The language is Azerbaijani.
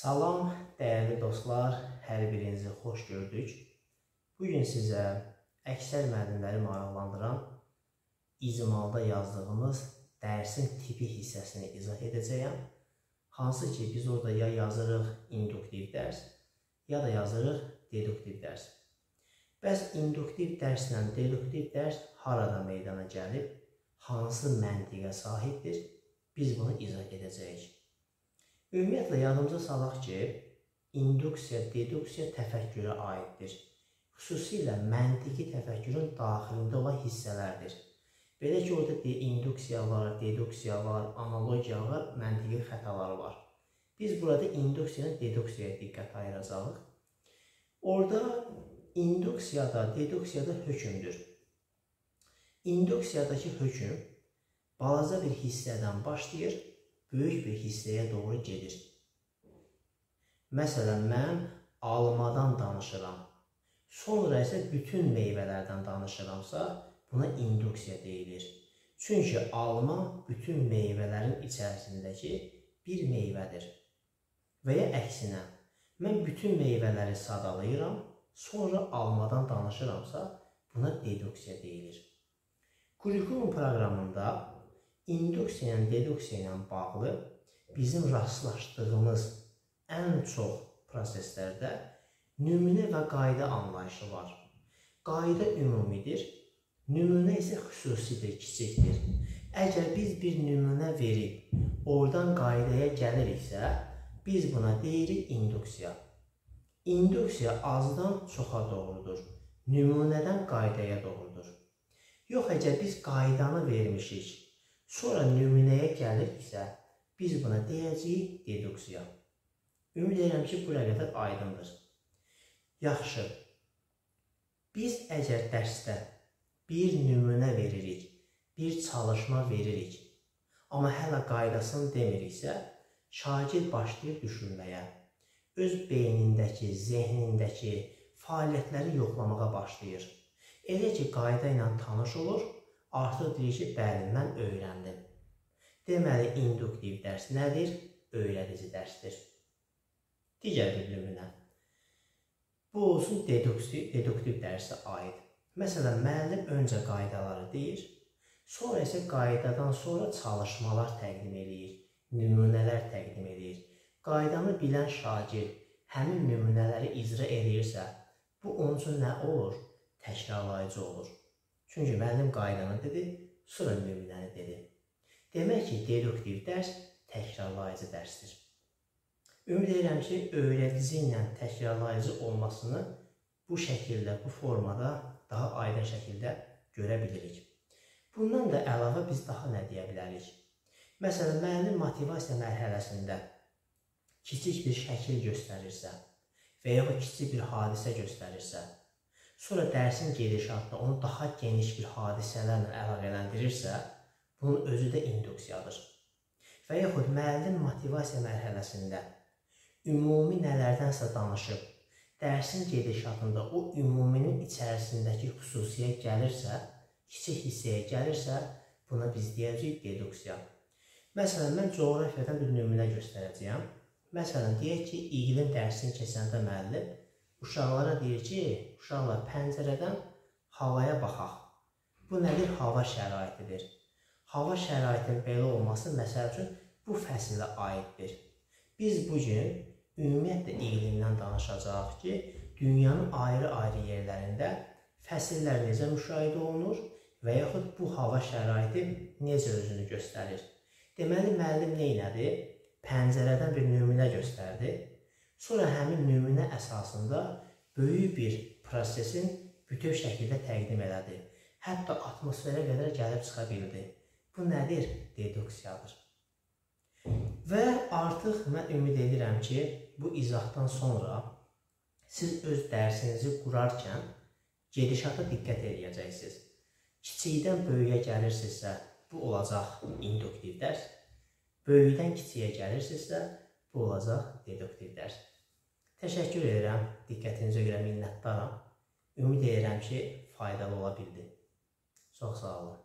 Salam, dəyərli dostlar, hər birinizi xoş gördük. Bu gün sizə əksər müəllimləri maraqlandıran icmalda yazdığımız dərsin tipi hissəsini izah edəcəyəm. Hansı ki, biz orada ya yazırıq induktiv dərs, ya da yazırıq deduktiv dərs. Bəs induktiv dərslə deduktiv dərs harada meydana gəlib, hansı məntiqə sahibdir, biz bunu izah edəcəyik. Ümumiyyətlə yadımıza salaq ki, induksiya, deduksiya təfəkkürə aiddir. Xüsusilə məntiqi təfəkkürün daxilində olan hissələrdir. Belə ki, orada de induksiya var, deduksiya var, analogiya var, məntiqi xətalar var. Biz burada induksiyaya, deduksiyaya diqqət ayıracağıq. Orada induksiyada, deduksiyada hökmdür. Induksiyadakı hökm balaca bir hissədən başlayır böyük bir hissəyə doğru gedir. Məsələn, mən almadan danışıram. Sonra isə bütün meyvələrdən danışıramsa, buna induksiya deyilir. Çünki alma bütün meyvələrin içərisindəki bir meyvədir. Və ya əksinə, mən bütün meyvələri sadalayıram, sonra almadan danışıramsa, buna deduksiya deyilir. Kurikulum proqramında induksiya ilə deduksiya ilə bağlı bizim rastlaşdığımız ən çox proseslərdə nümunə və qayda anlayışı var. Qayda ümumidir, nümunə isə xüsusidir, kiçikdir. Əgər biz bir nümunə verib oradan qaydaya gəliriksə, biz buna deyirik induksiya. İnduksiya azdan çoxa doğrudur. Nümunədən qaydaya doğrudur. Yox, əgər biz qaydanı vermişik, Sonra nümunəyə gəliriksə, biz buna deyəcəyik deduksiya. Ümid edirəm ki, bura qədər aydındır. Yaxşı. Biz əgər dərsdə bir nümunə veririk, bir çalışma veririk, amma hələ qaydasını demiriksə, şagird başlayır düşünməyə. Öz beynindəki, zehnindəki fəaliyyətləri yoxlamağa başlayır. Elə ki, qayda ilə tanış olur, artıq deyir ki, bəli, mən öyrəndim. Deməli, induktiv dərs nədir? Öyrədici dərsdir. Digər bir nümunə. Bu olsun deduktiv, deduktiv dərsə aid. Məsələn, müəllim öncə qaydaları deyir, sonra isə qaydadan sonra çalışmalar təqdim eləyir, nümunələr təqdim eləyir. Qaydanı bilən şagird həmin nümunələri icra eləyirsə, bu onun üçün nə olur? Təkrarlayıcı olur. Çünki müəllim qaydanı dedi, sonra nümunəni dedi. Demək ki, deduktiv dərs təkrarlayıcı dərsdir. Ümid edirəm ki, öyrədici ilə təkrarlayıcı olmasını bu şəkildə, bu formada daha aydın şəkildə görə bilirik. Bundan da əlavə biz daha nə deyə bilərik? Məsələn, müəllim motivasiya mərhələsində kiçik bir şəkil göstərirsə və ya kiçik bir hadisə göstərirsə, sonra dərsin gedişatında onu daha geniş bir hadisələrlə əlaqələndirirsə, bunun özü də induksiyadır. Və yaxud müəllim motivasiya mərhələsində ümumi nələrdənsə danışıb, dərsin gedişatında o ümuminin içərisindəki xüsusiyə gəlirsə, kiçik hissəyə gəlirsə, buna biz deyəcəyik deduksiya. Məsələn, mən coğrafiyadan bir nümunə göstərəcəyəm. Məsələn, deyək ki, iqlim dərsini keçəndə müəllim uşaqlara deyir ki, uşaqlar pəncərədən havaya baxaq. Bu nədir? Hava şəraitidir. Hava şəraitinin belə olması məsəl üçün bu fəsilə aiddir. Biz bu gün ümumiyyətlə iqlimdən danışacağıq ki, dünyanın ayrı-ayrı yerlərində fəsillər necə müşahidə olunur və yaxud bu hava şəraiti necə özünü göstərir. Deməli, müəllim nə elədi? Pəncərədən bir nümunə göstərdi Sonra həmin nümunə əsasında böyük bir prosesin bütöv şəkildə təqdim elədi. Hətta atmosferə qədər gəlib çıxa bildi. Bu nədir? Deduksiyadır. Və artıq mən ümid edirəm ki, bu izahdan sonra siz öz dərsinizi qurarkən gedişata diqqət edəcəksiniz. Kiçikdən böyüyə gəlirsinizsə, bu olacaq induktiv dərs. Böyükdən kiçiyə gəlirsinizsə, bu olacaq deduktiv dərs. Təşəkkür edirəm. Diqqətinizə görə minnətdaram. Ümid edirəm ki, faydalı ola bildi. Çox sağ olun.